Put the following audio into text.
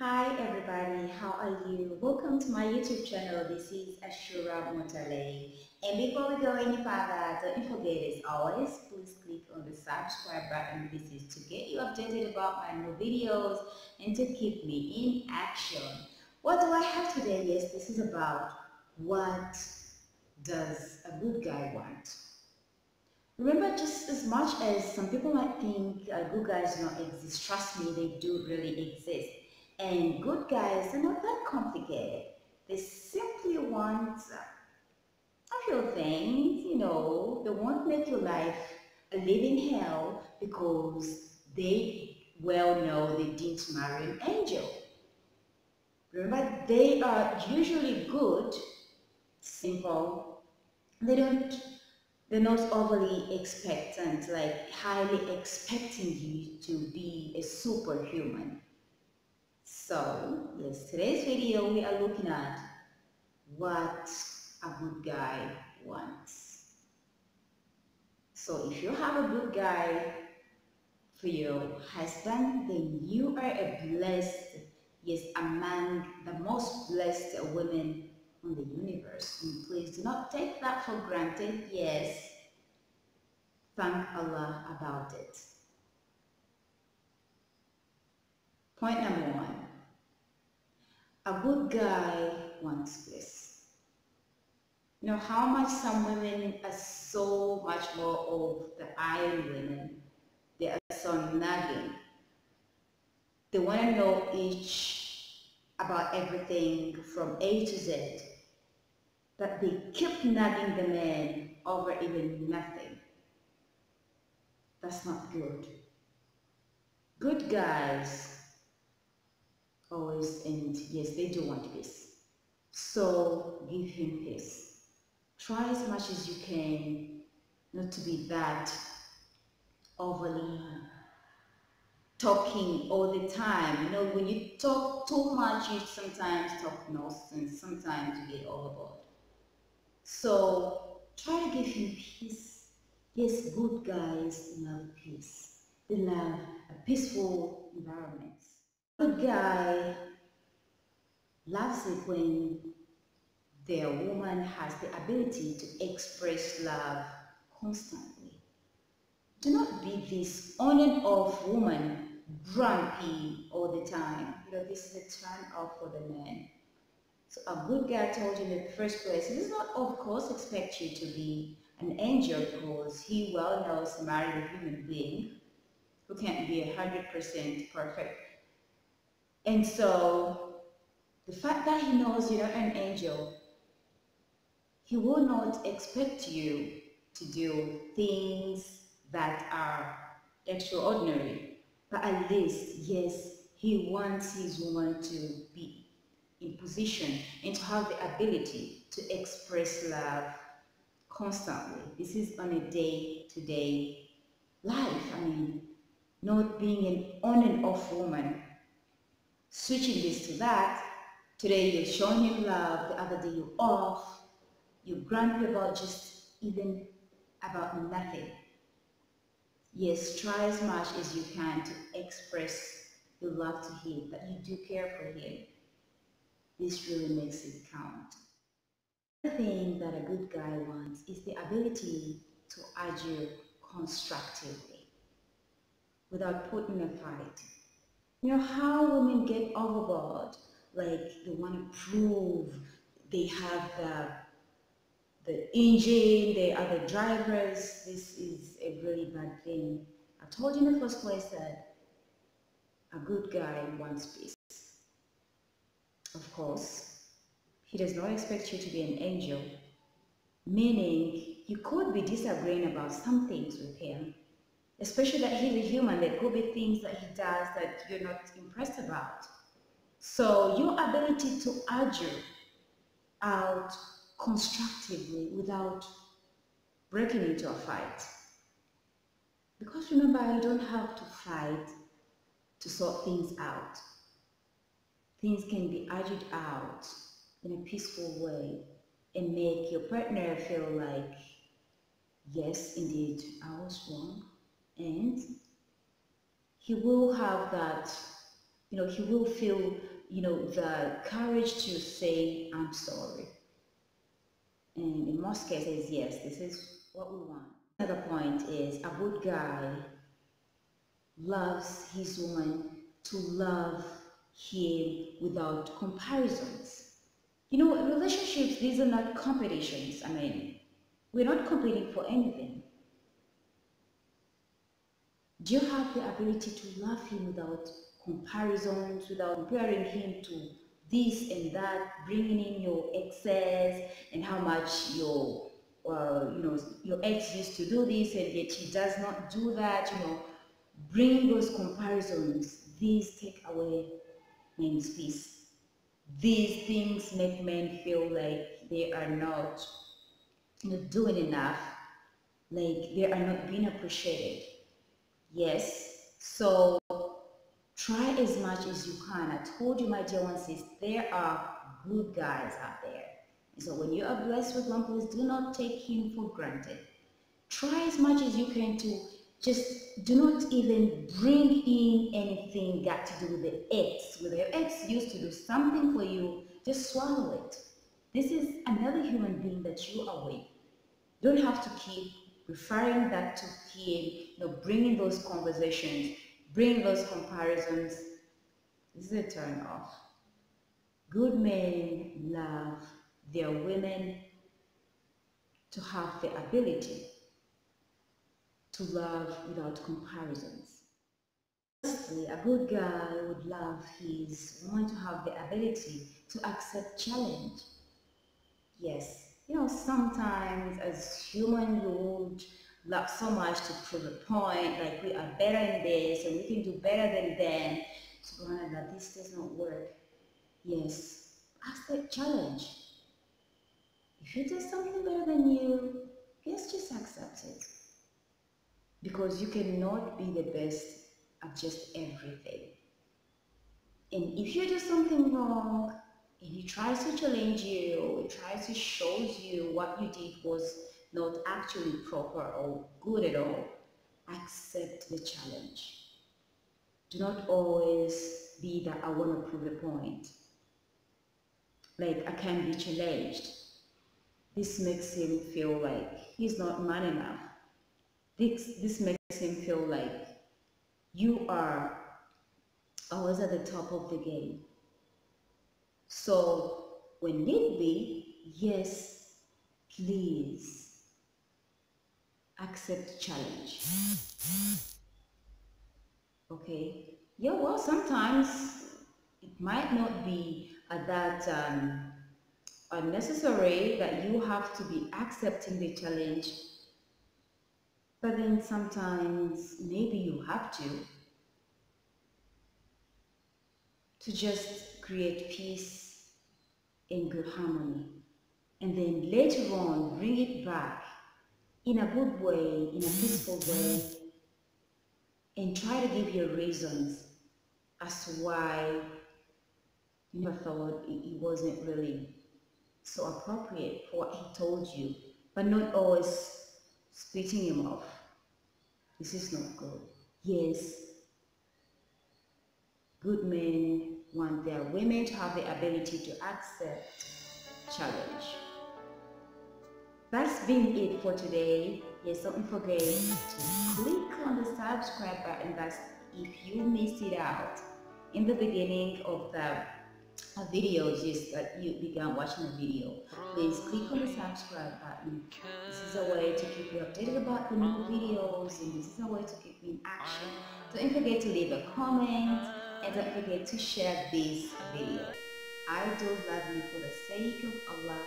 Hi everybody, how are you? Welcome to my YouTube channel. This is Ashuurah Mutale. And before we go any further, don't forget as always, please click on the subscribe button. This is to get you updated about my new videos and to keep me in action. What do I have today? Yes, this is about what does a good guy want? Remember, just as much as some people might think uh, good guys do not exist, trust me, they do really exist. And good guys are not that complicated. They simply want uh, a few things, you know, they won't make your life a living hell because they well know they didn't marry an angel. Remember, they are usually good, simple. They don't, they're not overly expectant, like highly expecting you to be a superhuman. So, yes, today's video we are looking at what a good guy wants. So if you have a good guy for your husband, then you are a blessed, yes, among the most blessed women on the universe. And please do not take that for granted. Yes, thank Allah about it. Point number one. A good guy wants bliss. You know how much some women are so much more of the iron women. They are so nagging. They want to know each about everything from A to Z. But they keep nagging the man over even nothing. That's not good. Good guys always, and yes, they do want peace. So give him peace. Try as much as you can not to be that overly talking all the time. You know, when you talk too much, you sometimes talk nonsense, sometimes you get overboard. So try to give him peace. Yes, good guys love peace. They love a peaceful environment. A guy loves it when their woman has the ability to express love constantly. Do not be this on and off woman, grumpy all the time. You know, this is a turn off for the man. So a good guy told you in the first place, he does not of course expect you to be an angel because he well knows married a human being who can't be a hundred percent perfect and so the fact that he knows you're an angel, he will not expect you to do things that are extraordinary. But at least, yes, he wants his woman to be in position and to have the ability to express love constantly. This is on a day-to-day -day life. I mean, not being an on and off woman switching this to that. Today you're showing him love, the other day you're off, you're grumpy about just even about nothing. Yes, try as much as you can to express your love to him, that you do care for him. This really makes it count. The thing that a good guy wants is the ability to argue constructively without putting a fight you know how women get overboard, like they want to prove they have the the engine, they are the drivers. This is a really bad thing. I told you in the first place that a good guy wants peace. Of course, he does not expect you to be an angel, meaning you could be disagreeing about some things with him, especially that he's a human, there could be things that he does that you're not impressed about. So your ability to argue out constructively without breaking into a fight. Because remember, you don't have to fight to sort things out. Things can be argued out in a peaceful way and make your partner feel like, yes, indeed, I was wrong and he will have that you know, he will feel, you know, the courage to say, I'm sorry. And in most cases, yes, this is what we want. Another point is a good guy loves his woman to love him without comparisons. You know, relationships, these are not competitions. I mean, we're not competing for anything. Do you have the ability to love him without comparisons, without comparing him to this and that, bringing in your excess and how much your, uh, you know, your ex used to do this and yet he does not do that, you know, bringing those comparisons, these take away men's peace. These things make men feel like they are not, you know, doing enough, like they are not being appreciated. Yes, so try as much as you can. I told you, my dear ones, is there are good guys out there. So when you are blessed with one, please do not take him for granted. Try as much as you can to just do not even bring in anything got to do with the ex. Whether your ex used to do something for you, just swallow it. This is another human being that you are with. You don't have to keep referring that to him, you know, bringing those conversations, bringing those comparisons. This is a turn off. Good men love their women to have the ability to love without comparisons. Firstly, a good guy would love his woman to have the ability to accept challenge. Yes, you know, sometimes as human we would love so much to prove a point, like we are better in this and we can do better than them. So that this does not work. Yes, accept challenge. If he does something better than you, yes, just accept it because you cannot be the best at just everything. And if you do something wrong and he tries to challenge you he tries to show you what you did was not actually proper or good at all, accept the challenge. Do not always be that I want to prove a point. Like I can be challenged. This makes him feel like he's not man enough this, this makes him feel like you are always at the top of the game. So when need be, yes, please accept challenge. Okay? Yeah, well, sometimes it might not be that um, unnecessary that you have to be accepting the challenge but then sometimes maybe you have to to just create peace and good harmony. And then later on, bring it back in a good way, in a peaceful way, and try to give your reasons as to why you thought it wasn't really so appropriate for what he told you, but not always splitting him off. This is not good. Yes, good men want their women to have the ability to accept challenge. That's been it for today. Yes, don't forget to click on the subscribe button. That's if you missed it out in the beginning of the video just that you began watching the video, please click on the subscribe button. This is a way to keep you updated about the new videos and this is a way to keep me in action. Don't forget to leave a comment and don't forget to share this video. I do love you for the sake of Allah